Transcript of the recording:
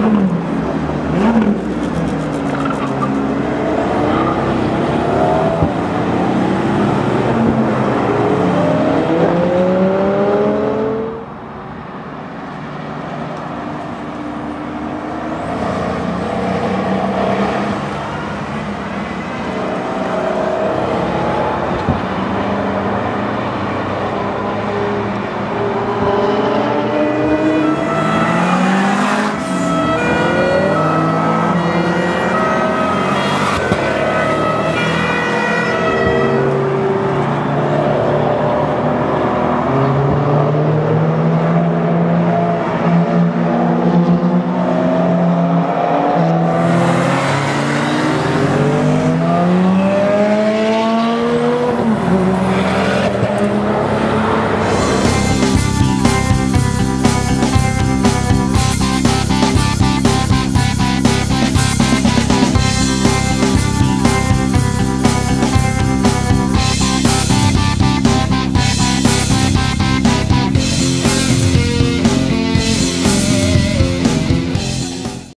Mm.